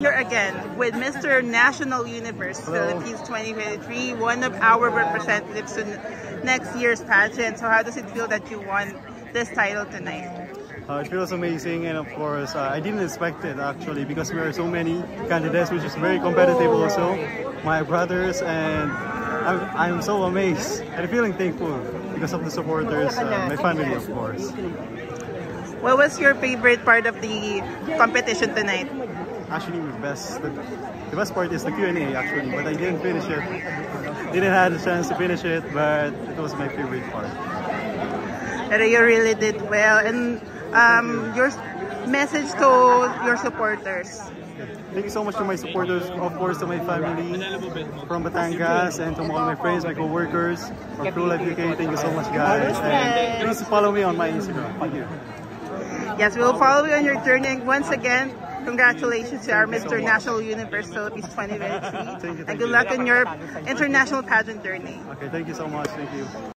Here again with Mr. National Universe Hello. Philippines 2023, one of our representatives in next year's pageant. So how does it feel that you won this title tonight? Uh, it feels amazing and of course uh, I didn't expect it actually because there are so many candidates which is very competitive also. My brothers and I'm, I'm so amazed and feeling thankful because of the supporters, uh, my family of course. What was your favorite part of the competition tonight? Actually the best, the, the best part is the Q&A actually but I didn't finish it. Didn't have the chance to finish it but it was my favorite part. Pero you really did well. And um, your message to your supporters? Thank you so much to my supporters, of course to my family from Batangas and to all my friends, my co-workers from True Life UK. Thank you so much guys. And please follow me on my Instagram. Thank you. Yes, we'll follow you on your journey. And once again, congratulations to our Mr. National Universe Philippines 2023. Thank you, and good luck in your international pageant journey. Okay, thank you so much. Thank you.